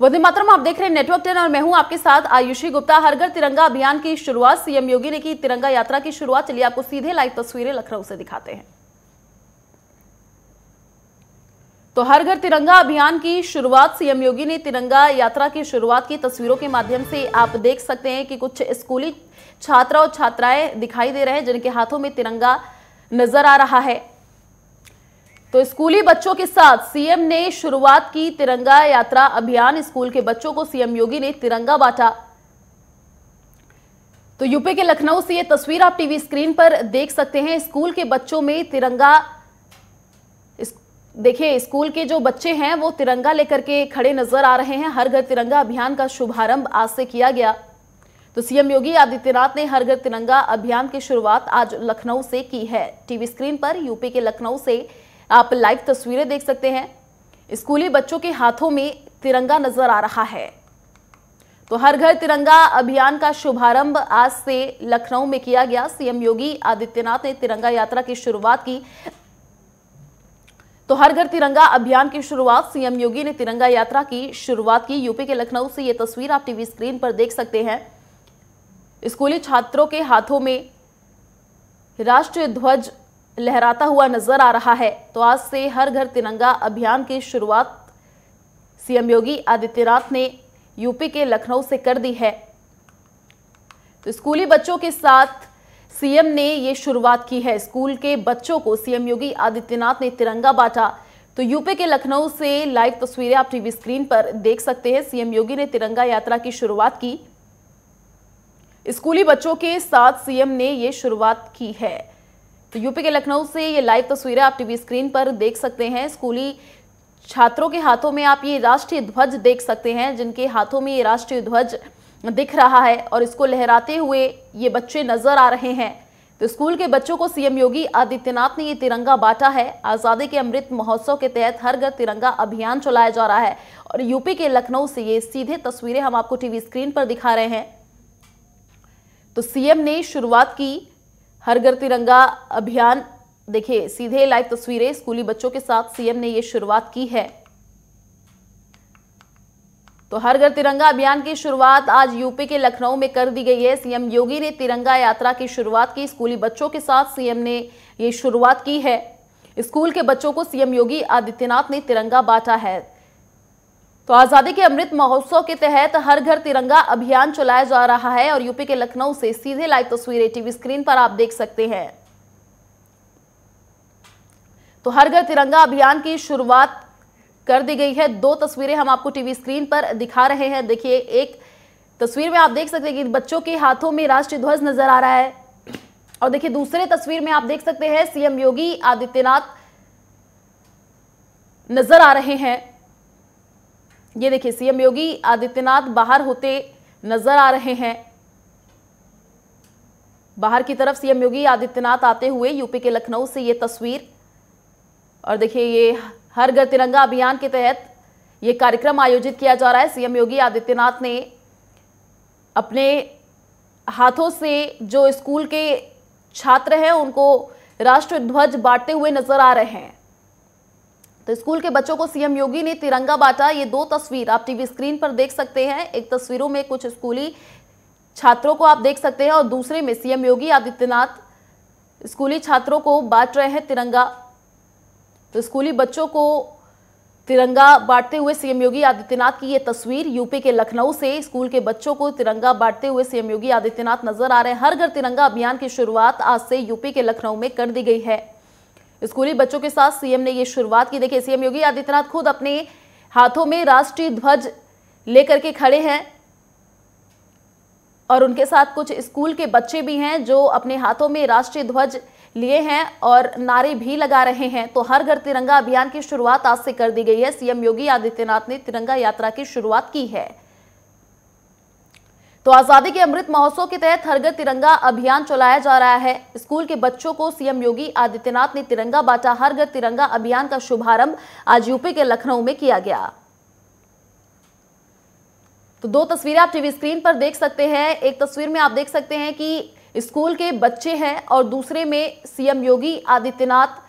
वंदे मातरम आप देख रहे हैं नेटवर्क टेन और मैं हूँ आपके साथ आयुषी गुप्ता। हर घर तिरंगा अभियान की शुरुआत, सीएम योगी ने की तिरंगा यात्रा की शुरुआत। चलिए आपको सीधे लाइव तस्वीरें लखनऊ से दिखाते हैं। तो हर घर तिरंगा अभियान की शुरुआत, सीएम योगी ने तिरंगा यात्रा की शुरुआत की तस्वीरों के माध्यम से। आप देख सकते हैं कि कुछ स्कूली छात्र और छात्राएँ दिखाई दे रहे हैं, जिनके हाथों में तिरंगा नज़र आ रहा है। तो स्कूली बच्चों के साथ सीएम ने शुरुआत की तिरंगा यात्रा अभियान। स्कूल के बच्चों को सीएम योगी ने तिरंगा बांटा। तो यूपी के लखनऊ से ये तस्वीर आप टीवी स्क्रीन पर देख सकते हैं। स्कूल के बच्चों में तिरंगा देखिए, स्कूल के जो बच्चे हैं, वो तिरंगा लेकर के खड़े नज़र आ रहे हैं। हर घर तिरंगा अभियान का शुभारंभ आज से किया गया। तो सीएम योगी आदित्यनाथ ने हर घर तिरंगा अभियान की शुरुआत आज लखनऊ से की है। टीवी स्क्रीन पर यूपी के लखनऊ से आप लाइव तस्वीरें देख सकते हैं। स्कूली बच्चों के हाथों में तिरंगा नज़र आ रहा है। तो हर घर तिरंगा अभियान का शुभारंभ आज से लखनऊ में किया गया। सीएम योगी आदित्यनाथ ने तिरंगा यात्रा की शुरुआत की। तो हर घर तिरंगा अभियान की शुरुआत सीएम योगी ने तिरंगा यात्रा की शुरुआत की। यूपी के लखनऊ से यह तस्वीर आप टीवी स्क्रीन पर देख सकते हैं। स्कूली छात्रों के हाथों में राष्ट्रीय ध्वज लहराता हुआ नज़र आ रहा है। तो आज से हर घर तिरंगा अभियान की शुरुआत सीएम योगी आदित्यनाथ ने यूपी के लखनऊ से कर दी है। तो स्कूली बच्चों के साथ सीएम ने ये शुरुआत की है। स्कूल के बच्चों को सीएम योगी आदित्यनाथ ने तिरंगा बांटा। तो यूपी के लखनऊ से लाइव तस्वीरें आप टीवी स्क्रीन पर देख सकते हैं। सीएम योगी ने तिरंगा यात्रा की शुरुआत की। स्कूली बच्चों के साथ सीएम ने ये शुरुआत की है। तो यूपी के लखनऊ से ये लाइव तस्वीरें आप टीवी स्क्रीन पर देख सकते हैं। स्कूली छात्रों के हाथों में आप ये राष्ट्रीय ध्वज देख सकते हैं, जिनके हाथों में ये राष्ट्रीय ध्वज दिख रहा है और इसको लहराते हुए ये बच्चे नज़र आ रहे हैं। तो स्कूल के बच्चों को सीएम योगी आदित्यनाथ ने ये तिरंगा बांटा है। आज़ादी के अमृत महोत्सव के तहत हर घर तिरंगा अभियान चलाया जा रहा है और यूपी के लखनऊ से ये सीधे तस्वीरें हम आपको टीवी स्क्रीन पर दिखा रहे हैं। तो सीएम ने शुरुआत की हर घर तिरंगा अभियान, देखिए, सीधे लाइव तस्वीरें स्कूली बच्चों के साथ सीएम ने ये शुरुआत की है। तो हर घर तिरंगा अभियान की शुरुआत आज यूपी के लखनऊ में कर दी गई है। सीएम योगी ने तिरंगा यात्रा की शुरुआत की। स्कूली बच्चों के साथ सीएम ने ये शुरुआत की है। स्कूल के बच्चों को सीएम योगी आदित्यनाथ ने तिरंगा बांटा है। तो आज़ादी के अमृत महोत्सव के तहत हर घर तिरंगा अभियान चलाया जा रहा है और यूपी के लखनऊ से सीधे लाइव तस्वीरें टीवी स्क्रीन पर आप देख सकते हैं। तो हर घर तिरंगा अभियान की शुरुआत कर दी गई है। दो तस्वीरें हम आपको टीवी स्क्रीन पर दिखा रहे हैं। देखिए, एक तस्वीर में आप देख सकते हैं कि बच्चों के हाथों में राष्ट्रीय ध्वज नज़र आ रहा है। और देखिए, दूसरे तस्वीर में आप देख सकते हैं, सीएम योगी आदित्यनाथ नज़र आ रहे हैं। ये देखिए सीएम योगी आदित्यनाथ बाहर होते नज़र आ रहे हैं। बाहर की तरफ़ सीएम योगी आदित्यनाथ आते हुए यूपी के लखनऊ से ये तस्वीर। और देखिए, ये हर घर तिरंगा अभियान के तहत ये कार्यक्रम आयोजित किया जा रहा है। सीएम योगी आदित्यनाथ ने अपने हाथों से जो स्कूल के छात्र हैं, उनको राष्ट्र ध्वज बांटते हुए नज़र आ रहे हैं। तो स्कूल के बच्चों को सीएम योगी ने तिरंगा बांटा। ये दो तस्वीर आप टीवी स्क्रीन पर देख सकते हैं। एक तस्वीरों में कुछ स्कूली छात्रों को आप देख सकते हैं और दूसरे में सीएम योगी आदित्यनाथ स्कूली छात्रों को बांट रहे हैं तिरंगा। तो स्कूली बच्चों को तिरंगा बांटते हुए सीएम योगी आदित्यनाथ की ये तस्वीर यूपी के लखनऊ से स्कूल के बच्चों को तिरंगा बांटते हुए सीएम योगी आदित्यनाथ नज़र आ रहे हैं। हर घर तिरंगा अभियान की शुरुआत आज से यूपी के लखनऊ में कर दी गई है। स्कूली बच्चों के साथ सीएम ने ये शुरुआत की। देखिए, सीएम योगी आदित्यनाथ खुद अपने हाथों में राष्ट्रीय ध्वज लेकर के खड़े हैं और उनके साथ कुछ स्कूल के बच्चे भी हैं जो अपने हाथों में राष्ट्रीय ध्वज लिए हैं और नारे भी लगा रहे हैं। तो हर घर तिरंगा अभियान की शुरुआत आज से कर दी गई है। सीएम योगी आदित्यनाथ ने तिरंगा यात्रा की शुरुआत की है। तो आज़ादी के अमृत महोत्सव के तहत हर घर तिरंगा अभियान चलाया जा रहा है। स्कूल के बच्चों को सीएम योगी आदित्यनाथ ने तिरंगा बांटा। हर घर तिरंगा अभियान का शुभारंभ आज यूपी के लखनऊ में किया गया। तो दो तस्वीरें आप टीवी स्क्रीन पर देख सकते हैं। एक तस्वीर में आप देख सकते हैं कि स्कूल के बच्चे हैं और दूसरे में सीएम योगी आदित्यनाथ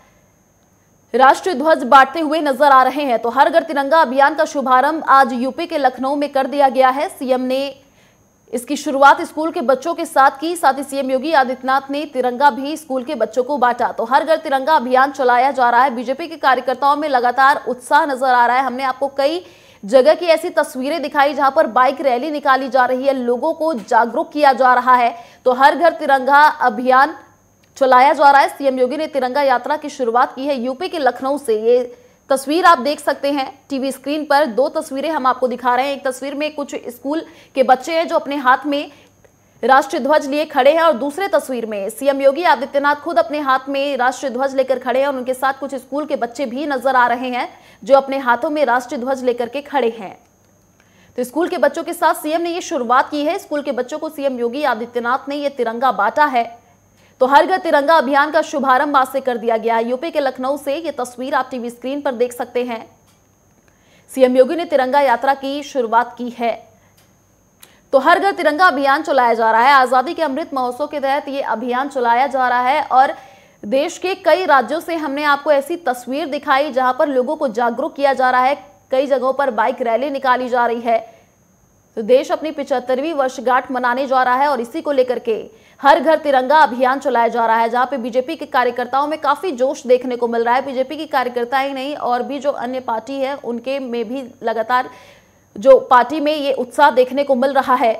राष्ट्रीय ध्वज बांटते हुए नज़र आ रहे हैं। तो हर घर तिरंगा अभियान का शुभारंभ आज यूपी के लखनऊ में कर दिया गया है। सीएम ने इसकी शुरुआत स्कूल के बच्चों के साथ की। साथ ही सीएम योगी आदित्यनाथ ने तिरंगा भी स्कूल के बच्चों को बांटा। तो हर घर तिरंगा अभियान चलाया जा रहा है। बीजेपी के कार्यकर्ताओं में लगातार उत्साह नज़र आ रहा है। हमने आपको कई जगह की ऐसी तस्वीरें दिखाई जहाँ पर बाइक रैली निकाली जा रही है। लोगों को जागरूक किया जा रहा है। तो हर घर तिरंगा अभियान चलाया जा रहा है। सीएम योगी ने तिरंगा यात्रा की शुरुआत की है। यूपी के लखनऊ से ये तस्वीर आप देख सकते हैं। टीवी स्क्रीन पर दो तस्वीरें हम आपको दिखा रहे हैं। एक तस्वीर में कुछ स्कूल के बच्चे हैं जो अपने हाथ में राष्ट्रीय ध्वज लिए खड़े हैं और दूसरे तस्वीर में सीएम योगी आदित्यनाथ खुद अपने हाथ में राष्ट्रीय ध्वज लेकर खड़े हैं और उनके साथ कुछ स्कूल के बच्चे भी नज़र आ रहे हैं जो अपने हाथों में राष्ट्रीय ध्वज लेकर के खड़े हैं। तो स्कूल के बच्चों के साथ सीएम ने ये शुरुआत की है। स्कूल के बच्चों को सीएम योगी आदित्यनाथ ने यह तिरंगा बांटा है। तो हर घर तिरंगा अभियान का शुभारंभ आज से कर दिया गया है। यूपी के लखनऊ से ये तस्वीर आप टीवी स्क्रीन पर देख सकते हैं। सीएम योगी ने तिरंगा यात्रा की शुरुआत की है। तो हर घर तिरंगा अभियान चलाया जा रहा है। आज़ादी के अमृत महोत्सव के तहत ये अभियान चलाया जा रहा है और देश के कई राज्यों से हमने आपको ऐसी तस्वीर दिखाई जहाँ पर लोगों को जागरूक किया जा रहा है। कई जगहों पर बाइक रैली निकाली जा रही है। तो देश अपनी पिछहत्तरवीं वर्षगांठ मनाने जा रहा है और इसी को लेकर के हर घर तिरंगा अभियान चलाया जा रहा है, जहाँ पे बीजेपी के कार्यकर्ताओं में काफ़ी जोश देखने को मिल रहा है। बीजेपी की कार्यकर्ता ही नहीं, और भी जो अन्य पार्टी है, उनके में भी लगातार जो पार्टी में ये उत्साह देखने को मिल रहा है।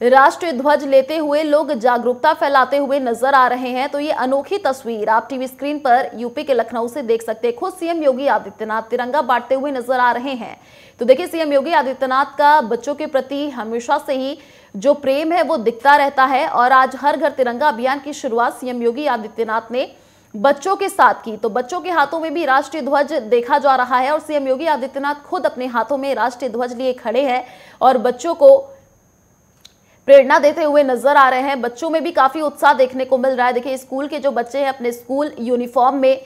राष्ट्रीय ध्वज लेते हुए लोग जागरूकता फैलाते हुए नज़र आ रहे हैं। तो ये अनोखी तस्वीर आप टीवी स्क्रीन पर यूपी के लखनऊ से देख सकते हैं। खुद सीएम योगी आदित्यनाथ तिरंगा बांटते हुए नज़र आ रहे हैं। तो देखिए, सीएम योगी आदित्यनाथ का बच्चों के प्रति हमेशा से ही जो प्रेम है वो दिखता रहता है और आज हर घर तिरंगा अभियान की शुरुआत सीएम योगी आदित्यनाथ ने बच्चों के साथ की। तो बच्चों के हाथों में भी राष्ट्रीय ध्वज देखा जा रहा है और सीएम योगी आदित्यनाथ खुद अपने हाथों में राष्ट्रीय ध्वज लिए खड़े हैं और बच्चों को प्रेरणा देते हुए नज़र आ रहे हैं। बच्चों में भी काफ़ी उत्साह देखने को मिल रहा है। देखिए, स्कूल के जो बच्चे हैं, अपने स्कूल यूनिफॉर्म में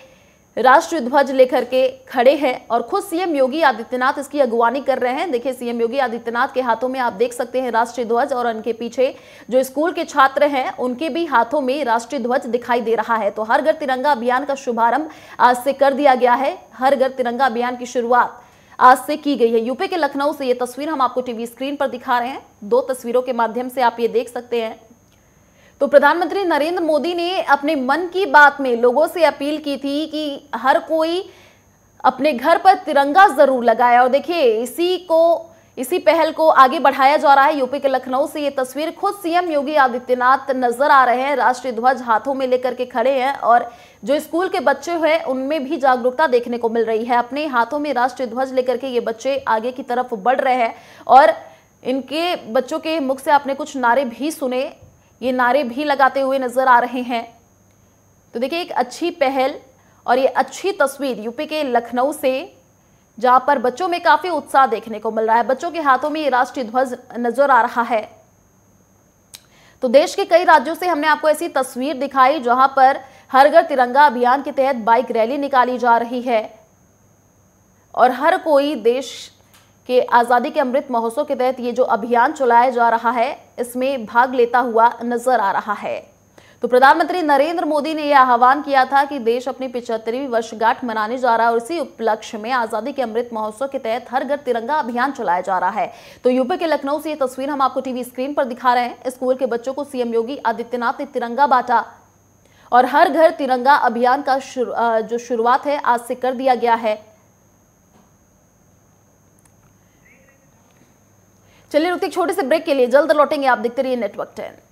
राष्ट्रीय ध्वज लेकर के खड़े हैं और खुद सीएम योगी आदित्यनाथ इसकी अगुवानी कर रहे हैं। देखिए, सीएम योगी आदित्यनाथ के हाथों में आप देख सकते हैं राष्ट्रीय ध्वज और उनके पीछे जो स्कूल के छात्र हैं, उनके भी हाथों में राष्ट्रीय ध्वज दिखाई दे रहा है। तो हर घर तिरंगा अभियान का शुभारंभ आज से कर दिया गया है। हर घर तिरंगा अभियान की शुरुआत आज से की गई है। यूपी के लखनऊ से ये तस्वीर हम आपको टीवी स्क्रीन पर दिखा रहे हैं। दो तस्वीरों के माध्यम से आप ये देख सकते हैं। तो प्रधानमंत्री नरेंद्र मोदी ने अपने मन की बात में लोगों से अपील की थी कि हर कोई अपने घर पर तिरंगा ज़रूर लगाए। और देखिए, इसी को इसी पहल को आगे बढ़ाया जा रहा है। यूपी के लखनऊ से ये तस्वीर खुद सीएम योगी आदित्यनाथ नज़र आ रहे हैं। राष्ट्रीय ध्वज हाथों में लेकर के खड़े हैं और जो स्कूल के बच्चे हैं, उनमें भी जागरूकता देखने को मिल रही है। अपने हाथों में राष्ट्रीय ध्वज लेकर के ये बच्चे आगे की तरफ़ बढ़ रहे हैं और इनके बच्चों के मुख से आपने कुछ नारे भी सुने। ये नारे भी लगाते हुए नज़र आ रहे हैं। तो देखिए, एक अच्छी पहल और ये अच्छी तस्वीर यूपी के लखनऊ से जहाँ पर बच्चों में काफ़ी उत्साह देखने को मिल रहा है। बच्चों के हाथों में ये राष्ट्रीय ध्वज नज़र आ रहा है। तो देश के कई राज्यों से हमने आपको ऐसी तस्वीर दिखाई जहाँ पर हर घर तिरंगा अभियान के तहत बाइक रैली निकाली जा रही है। और हर कोई देश के आज़ादी के अमृत महोत्सव के तहत ये जो अभियान चलाया जा रहा है, इसमें भाग लेता हुआ नज़र आ रहा है। तो प्रधानमंत्री नरेंद्र मोदी ने यह आह्वान किया था कि देश अपनी पिछहत्तरवीं वर्षगांठ मनाने जा रहा है और इसी उपलक्ष्य में आज़ादी के अमृत महोत्सव के तहत हर घर तिरंगा अभियान चलाया जा रहा है। तो यूपी के लखनऊ से ये तस्वीर हम आपको टीवी स्क्रीन पर दिखा रहे हैं। स्कूल के बच्चों को सीएम योगी आदित्यनाथ ने तिरंगा बांटा और हर घर तिरंगा अभियान का जो शुरुआत है, आज से कर दिया गया है। चलिए रुकते छोटे से ब्रेक के लिए। जल्द लौटेंगे आप, देखते रहिए नेटवर्क टेन।